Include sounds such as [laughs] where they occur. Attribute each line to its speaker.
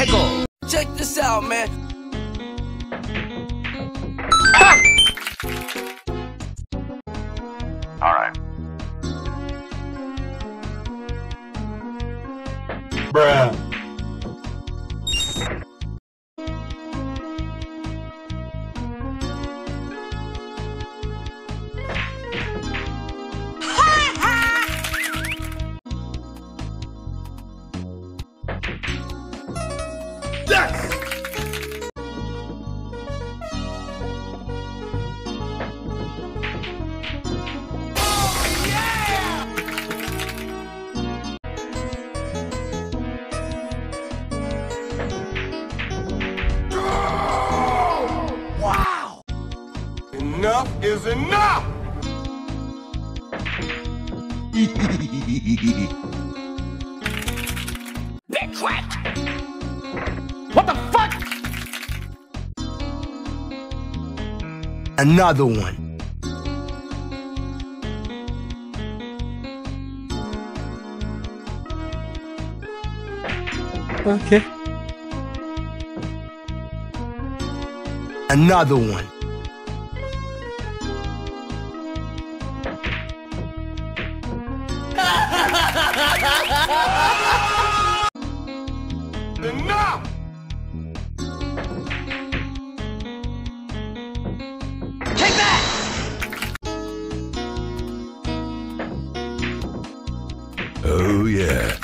Speaker 1: 최고.
Speaker 2: Check this out, man.
Speaker 3: All right.
Speaker 4: Bruh.
Speaker 3: Wow, enough is enough! [laughs]
Speaker 1: What the fuck?
Speaker 2: Another one.
Speaker 5: Okay.
Speaker 2: Another one.
Speaker 3: Oh, yeah.